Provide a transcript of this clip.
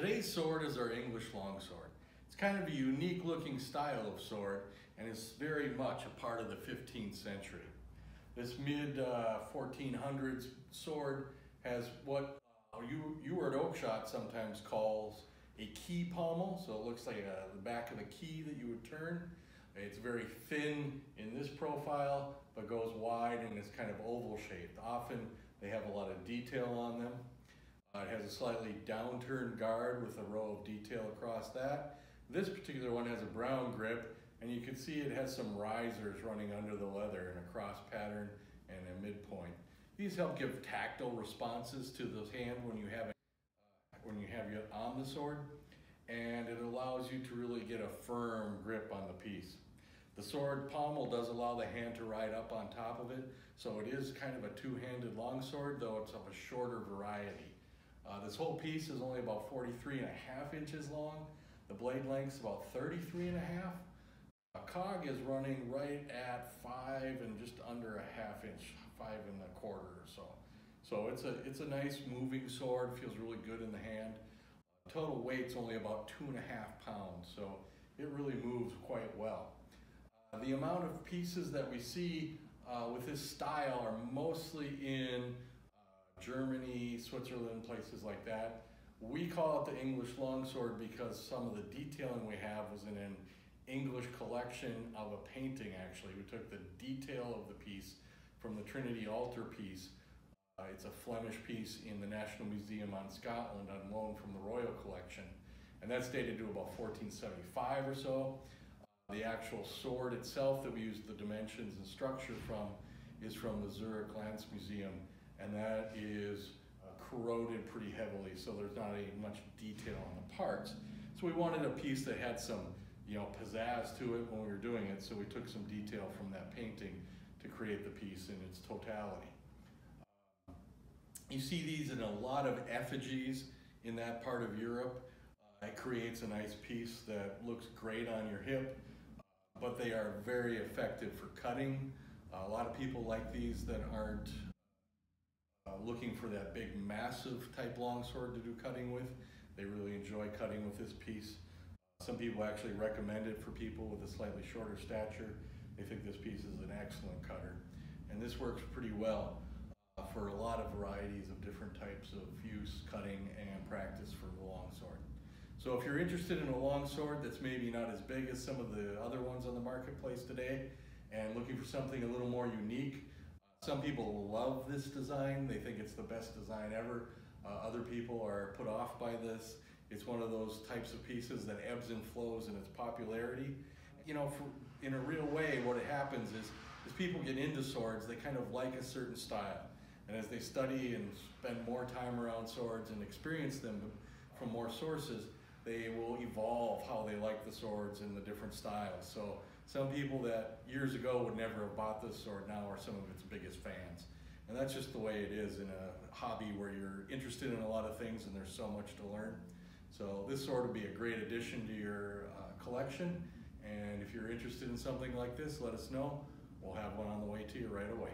Today's sword is our English longsword. It's kind of a unique looking style of sword and is very much a part of the 15th century. This mid uh, 1400s sword has what uh, you, Ewart Oakeshott sometimes calls a key pommel. So it looks like a, uh, the back of a key that you would turn. It's very thin in this profile, but goes wide and is kind of oval shaped. Often they have a lot of detail on them. Uh, it has a slightly downturned guard with a row of detail across that. This particular one has a brown grip and you can see it has some risers running under the leather in a cross pattern and a midpoint. These help give tactile responses to the hand when you have it, uh, when you have it on the sword and it allows you to really get a firm grip on the piece. The sword pommel does allow the hand to ride up on top of it, so it is kind of a two-handed longsword, though it's of a shorter variety. Uh, this whole piece is only about 43 and a half inches long. The blade length is about 33 and a half. A cog is running right at five and just under a half inch, five and a quarter or so. So it's a, it's a nice moving sword, feels really good in the hand. Total weight's only about two and a half pounds, so it really moves quite well. Uh, the amount of pieces that we see uh, with this style are mostly in Germany, Switzerland, places like that. We call it the English longsword because some of the detailing we have was in an English collection of a painting actually. We took the detail of the piece from the Trinity altar piece. Uh, it's a Flemish piece in the National Museum on Scotland on loan from the Royal Collection. And that's dated to about 1475 or so. Uh, the actual sword itself that we use the dimensions and structure from is from the Zurich Landesmuseum and that is uh, corroded pretty heavily, so there's not any much detail on the parts. So we wanted a piece that had some, you know, pizzazz to it when we were doing it, so we took some detail from that painting to create the piece in its totality. You see these in a lot of effigies in that part of Europe. Uh, it creates a nice piece that looks great on your hip, but they are very effective for cutting. Uh, a lot of people like these that aren't uh, looking for that big massive type longsword to do cutting with. They really enjoy cutting with this piece. Some people actually recommend it for people with a slightly shorter stature. They think this piece is an excellent cutter. And this works pretty well uh, for a lot of varieties of different types of use, cutting, and practice for the longsword. So if you're interested in a longsword that's maybe not as big as some of the other ones on the marketplace today, and looking for something a little more unique, some people love this design. They think it's the best design ever. Uh, other people are put off by this. It's one of those types of pieces that ebbs and flows in its popularity. You know, for, in a real way, what happens is, as people get into swords, they kind of like a certain style. And as they study and spend more time around swords and experience them from more sources, they will evolve how they like the swords and the different styles. So some people that years ago would never have bought this sword now are some of its biggest fans. And that's just the way it is in a hobby where you're interested in a lot of things and there's so much to learn. So this sword would be a great addition to your uh, collection. And if you're interested in something like this, let us know. We'll have one on the way to you right away.